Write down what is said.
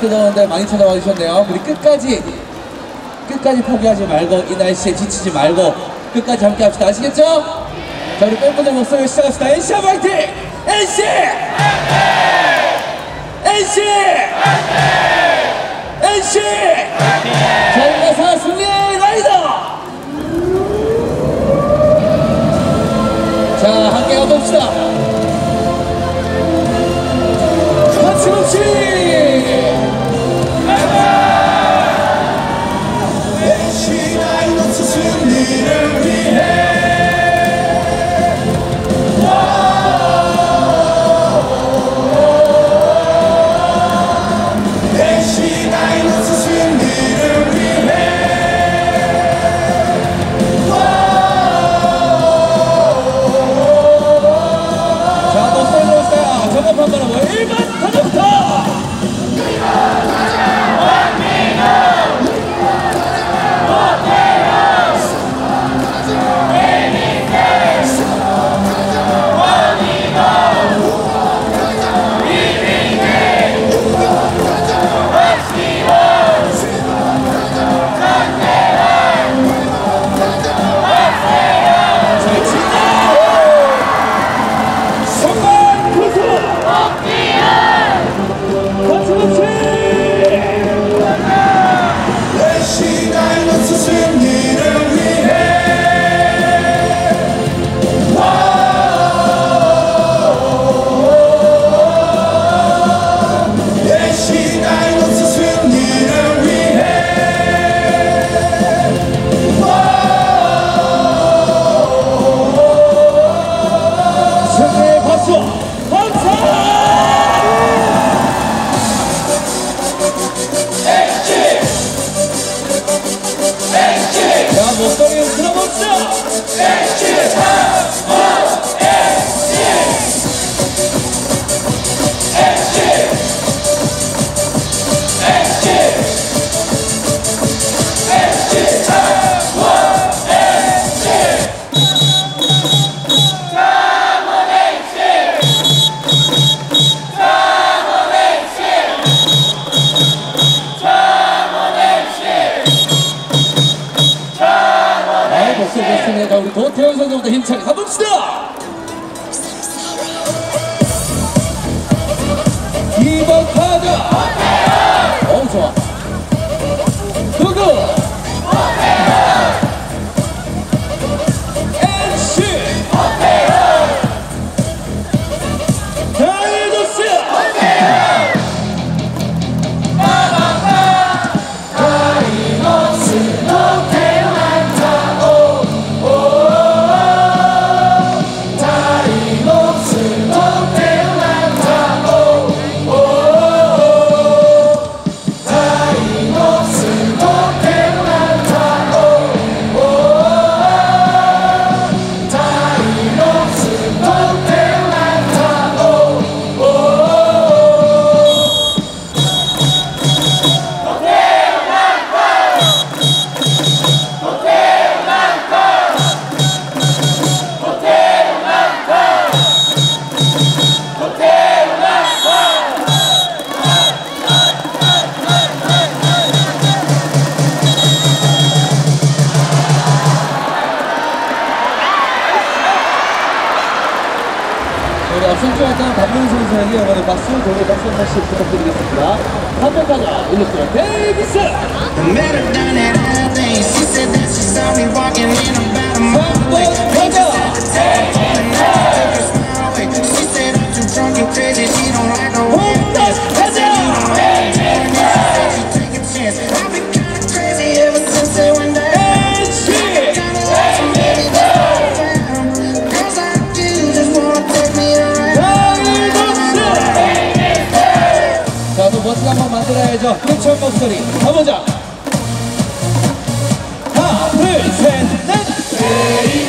뜨거운데 많이 찾아와 주셨네요. 우리 끝까지 끝까지 포기하지 말고 이 날씨에 지치지 말고 끝까지 함께 합시다. 아시겠죠? 자 우리 팬분들 목소리 시작합시다. NC 화이팅! NC! NC! NC! 전라사 승리의 라이더! 자 함께 가봅시다. 거침없이! 목소리 들어봅시다! 힘차게 가봅시다! 우리 앞선 주었던 박민 선수에게 오늘 박수, 동료 박수 한 번씩 부탁드리겠습니다. 한번 가자, 일루스트라 데이비스! 한번 만들어야죠. 그렇죠, 목소리. 가보자! 하나, 둘, 셋, 넷! 데이비스 오